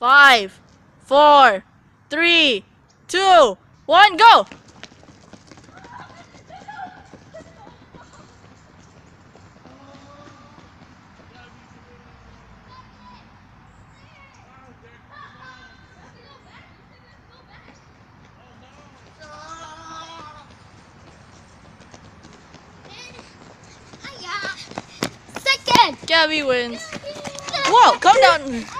Five, four, three, two, one, go! Second. Gabby wins. Whoa, come down.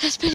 That's been